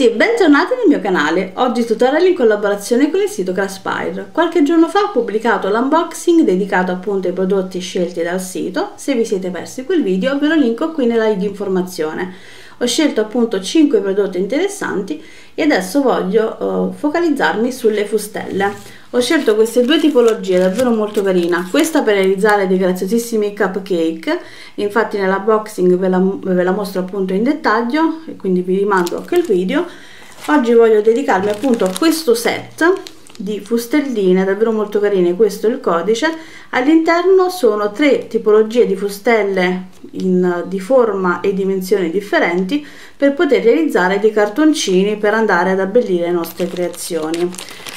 tutti e bentornati nel mio canale, oggi tutorial in collaborazione con il sito Craspire. Qualche giorno fa ho pubblicato l'unboxing dedicato appunto ai prodotti scelti dal sito, se vi siete persi quel video ve lo linko qui nella di informazione. Ho scelto appunto 5 prodotti interessanti e adesso voglio uh, focalizzarmi sulle fustelle. Ho scelto queste due tipologie davvero molto carina, questa per realizzare dei graziosissimi cupcake, infatti nell'unboxing ve, ve la mostro appunto in dettaglio e quindi vi rimando a quel video. Oggi voglio dedicarmi appunto a questo set di fustelline davvero molto carine questo è il codice. All'interno sono tre tipologie di fustelle in, di forma e dimensioni differenti per poter realizzare dei cartoncini per andare ad abbellire le nostre creazioni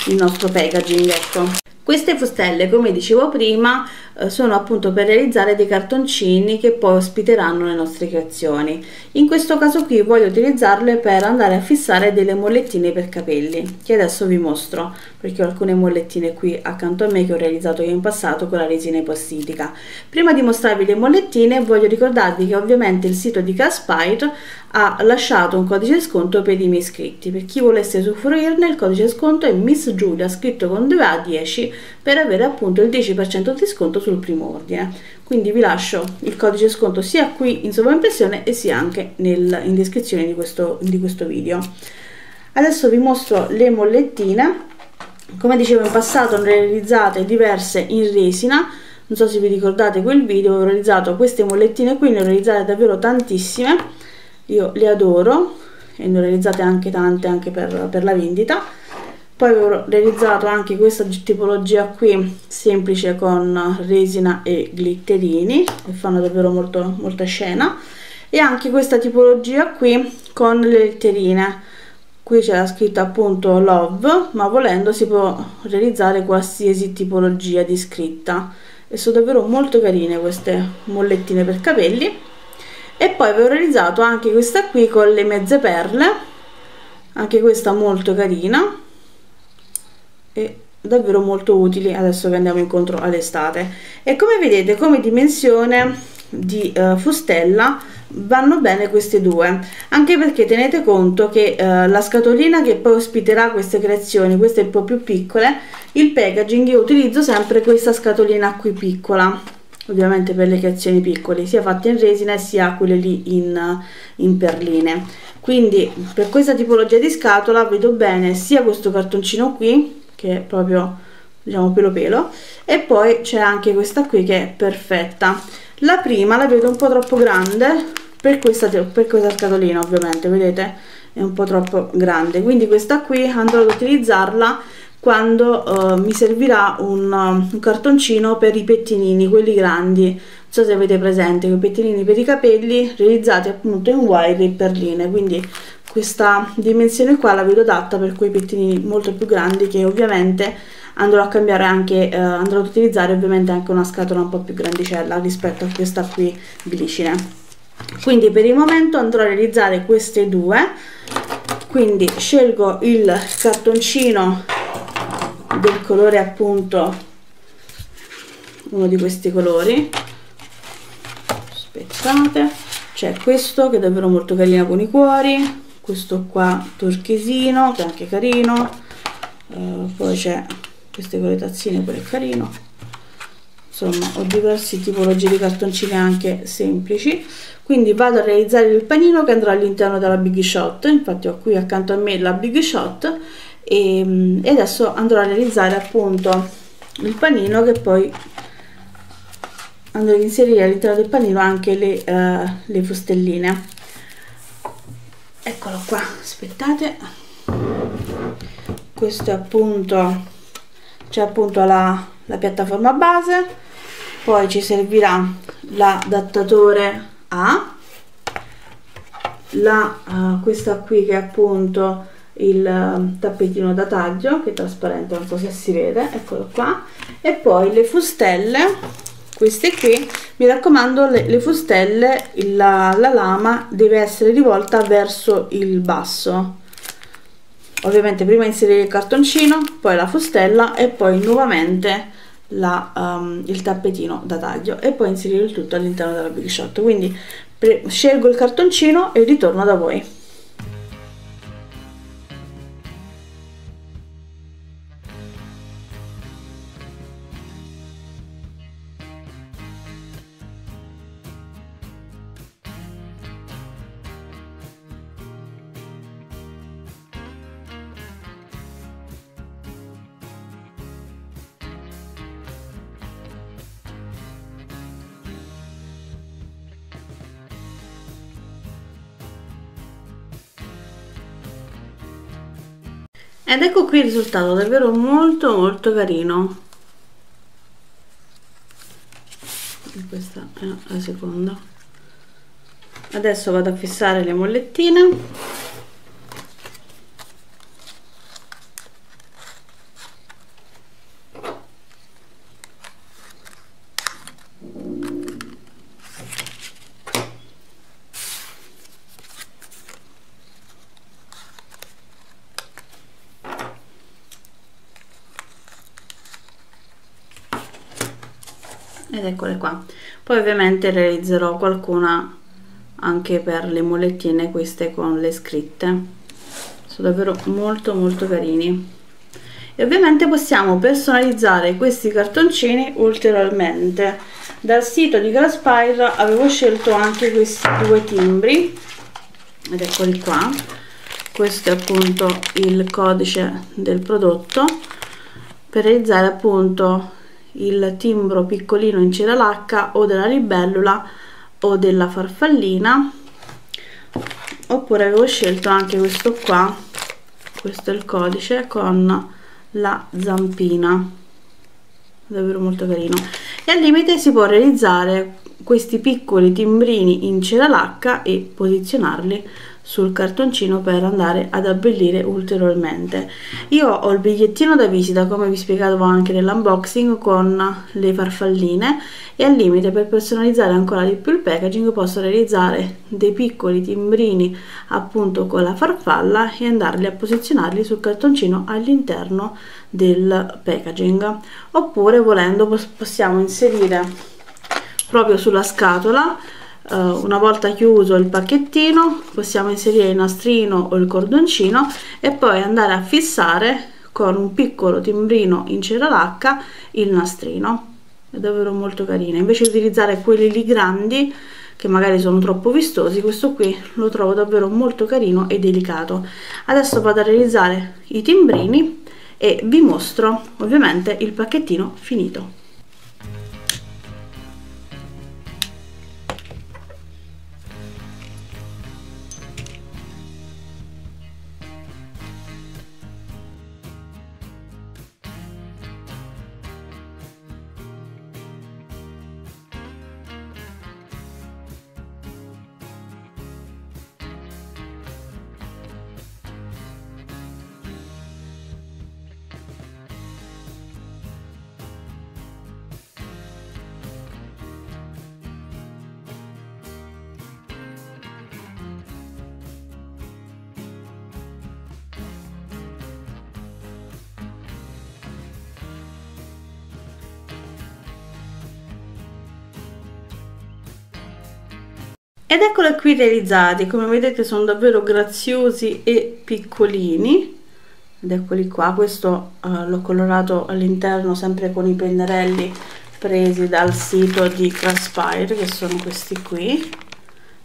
il nostro packaging ecco queste fustelle, come dicevo prima, eh, sono appunto per realizzare dei cartoncini che poi ospiteranno le nostre creazioni. In questo caso qui voglio utilizzarle per andare a fissare delle mollettine per capelli, che adesso vi mostro, perché ho alcune mollettine qui accanto a me che ho realizzato io in passato con la resina epossitica. Prima di mostrarvi le mollettine voglio ricordarvi che ovviamente il sito di Caspire ha lasciato un codice sconto per i miei iscritti. Per chi volesse usufruirne il codice sconto è Miss Giulia scritto con 2A10 per avere appunto il 10% di sconto sul primo ordine. Quindi vi lascio il codice sconto sia qui in sovraimpressione e sia anche nel, in descrizione di questo, di questo video. Adesso vi mostro le mollettine. Come dicevo in passato ne ho realizzate diverse in resina non so se vi ricordate quel video ho realizzato queste mollettine qui ne ho realizzate davvero tantissime io le adoro e ne ho realizzate anche tante anche per, per la vendita. Poi ho realizzato anche questa tipologia qui semplice con resina e glitterini e fanno davvero molto, molta scena. E anche questa tipologia qui con le letterine. Qui c'è la scritta appunto love ma volendo si può realizzare qualsiasi tipologia di scritta. E sono davvero molto carine queste mollettine per capelli e poi avevo realizzato anche questa qui con le mezze perle anche questa molto carina e davvero molto utili adesso che andiamo incontro all'estate. E come vedete come dimensione di uh, fustella vanno bene queste due anche perché tenete conto che uh, la scatolina che poi ospiterà queste creazioni queste un po' più piccole il packaging io utilizzo sempre questa scatolina qui piccola ovviamente per le creazioni piccole sia fatte in resina sia quelle lì in, in perline. Quindi per questa tipologia di scatola vedo bene sia questo cartoncino qui che è proprio diciamo pelo pelo e poi c'è anche questa qui che è perfetta. La prima la vedo un po' troppo grande per questa, per questa scatolina ovviamente vedete? È un po' troppo grande. Quindi questa qui andrò ad utilizzarla quando uh, mi servirà un, un, cartoncino per i pettinini, quelli grandi, non so se avete presente, quei pettinini per i capelli realizzati appunto in wire e perline, quindi questa dimensione qua la vedo adatta per quei pettinini molto più grandi che ovviamente andrò a cambiare anche, uh, andrò ad utilizzare ovviamente anche una scatola un po' più grandicella rispetto a questa qui glicine. Quindi per il momento andrò a realizzare queste due, quindi scelgo il cartoncino del colore appunto uno di questi colori. Aspettate c'è questo che è davvero molto carino con i cuori. Questo qua turchesino che è anche carino. Uh, poi c'è queste coletazzine quello è carino. Insomma ho diverse tipologie di cartoncini anche semplici. Quindi vado a realizzare il panino che andrà all'interno della big shot. Infatti ho qui accanto a me la big shot e, e adesso andrò a realizzare appunto il panino che poi andrò ad inserire all'interno del panino anche le, uh, le fustelline eccolo qua aspettate. Questo è appunto c'è appunto la, la piattaforma base. Poi ci servirà l'adattatore A. La, uh, questa qui che è appunto il um, tappetino da taglio che è trasparente non so se si vede eccolo qua. E poi le fustelle queste qui mi raccomando le, le fustelle la, la lama deve essere rivolta verso il basso. Ovviamente prima inserire il cartoncino poi la fustella e poi nuovamente la, um, il tappetino da taglio e poi inserire il tutto all'interno della big shot. Quindi scelgo il cartoncino e ritorno da voi ed ecco qui il risultato davvero molto molto carino. Questa è la seconda. Adesso vado a fissare le mollettine ed eccole qua. Poi ovviamente realizzerò qualcuna anche per le molettine queste con le scritte. Sono davvero molto molto carini. E ovviamente possiamo personalizzare questi cartoncini ulteriormente. Dal sito di Graspire avevo scelto anche questi due timbri. Ed eccoli qua. Questo è appunto il codice del prodotto per realizzare appunto il timbro piccolino in cera lacca o della libellula o della farfallina. Oppure avevo scelto anche questo qua. Questo è il codice con la zampina. Davvero molto carino. E al limite si può realizzare questi piccoli timbrini in cera lacca e posizionarli sul cartoncino per andare ad abbellire ulteriormente. Io ho il bigliettino da visita come vi spiegavo anche nell'unboxing con le farfalline e al limite per personalizzare ancora di più il packaging posso realizzare dei piccoli timbrini appunto con la farfalla e andarli a posizionarli sul cartoncino all'interno del packaging. Oppure volendo possiamo inserire proprio sulla scatola una volta chiuso il pacchettino possiamo inserire il nastrino o il cordoncino e poi andare a fissare con un piccolo timbrino in cera lacca il nastrino. È davvero molto carino. Invece di utilizzare quelli lì grandi che magari sono troppo vistosi questo qui lo trovo davvero molto carino e delicato. Adesso vado a realizzare i timbrini e vi mostro ovviamente il pacchettino finito ed eccoli qui realizzati come vedete sono davvero graziosi e piccolini. Ed eccoli qua questo uh, l'ho colorato all'interno sempre con i pennarelli presi dal sito di Craspire che sono questi qui.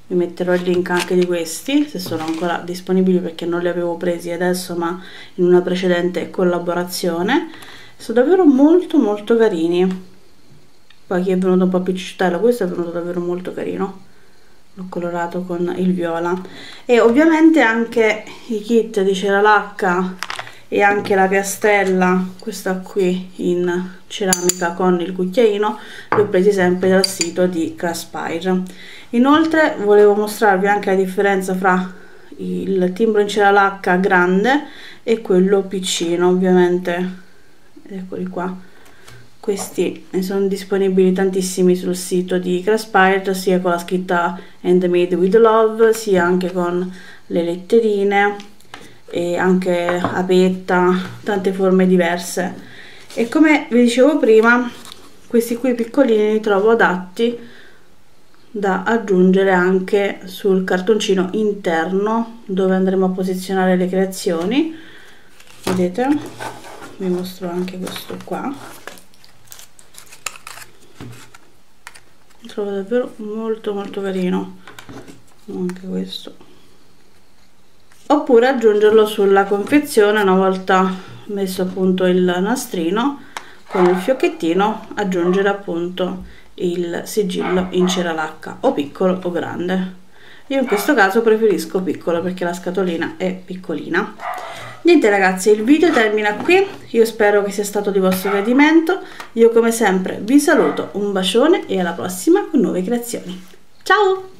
Vi metterò il link anche di questi se sono ancora disponibili perché non li avevo presi adesso ma in una precedente collaborazione. Sono davvero molto molto carini. Poi chi è venuto un po' più cittadino questo è venuto davvero molto carino l'ho colorato con il viola. E ovviamente anche i kit di cera lacca e anche la piastrella questa qui in ceramica con il cucchiaino li ho presi sempre dal sito di Craspire inoltre volevo mostrarvi anche la differenza fra il timbro in cera lacca grande e quello piccino ovviamente. Eccoli qua questi ne sono disponibili tantissimi sul sito di Craspire sia con la scritta Handmade with Love sia anche con le letterine e anche a petta tante forme diverse. E come vi dicevo prima questi qui piccolini li trovo adatti da aggiungere anche sul cartoncino interno dove andremo a posizionare le creazioni. Vedete? Vi mostro anche questo qua trovo davvero molto molto carino. Anche questo. Oppure aggiungerlo sulla confezione una volta messo appunto il nastrino con il fiocchettino aggiungere appunto il sigillo in cera lacca o piccolo o grande. Io in questo caso preferisco piccolo perché la scatolina è piccolina Niente ragazzi, il video termina qui, io spero che sia stato di vostro gradimento, io come sempre vi saluto, un bacione e alla prossima con nuove creazioni. Ciao!